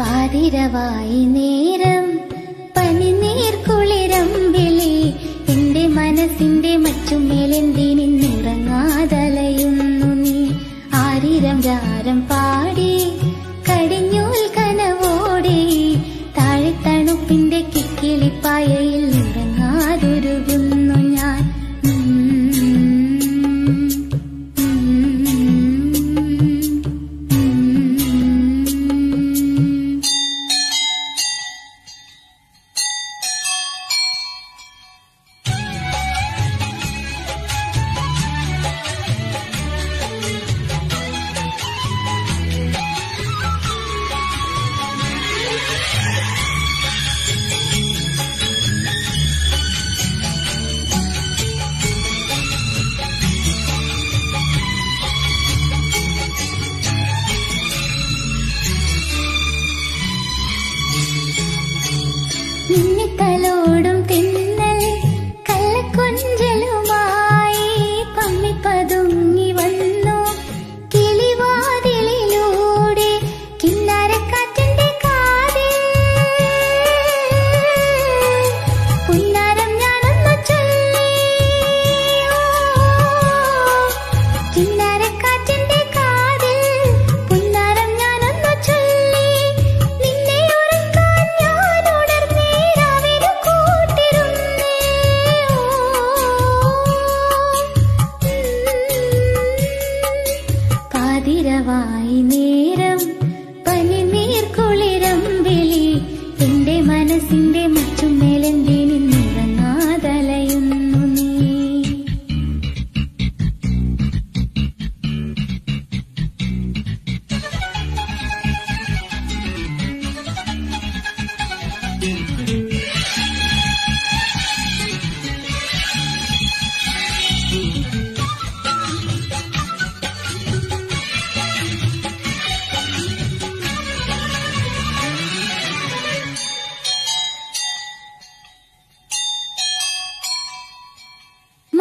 പാതിരവായി നേരം പനിനീർ വിളി. എന്റെ മനസ്സിന്റെ മച്ചുമേലെന്തിനിന്നുറങ്ങാതലയുന്നു നീ? ആരിരം ജാരം പാടി കടിഞ്ഞൂൽ കനവോടെ. താഴെ തണുപ്പിന്റെ കിക്കിളിപ്പായയിൽ നിറ നിന്നെ കലോടും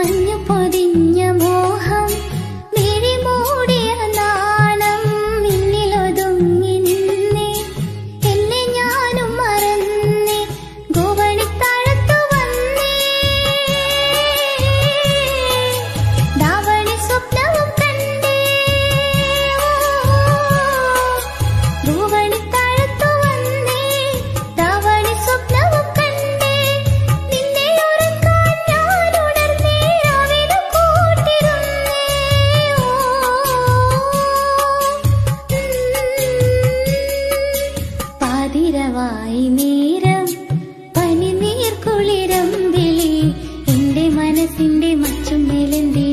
കുഞ്ഞു പതിരവായി നേരം പനിനീർ കുളിരം വിളി. എന്റെ മനസ്സിന്റെ മച്ചുമേലെന്തേ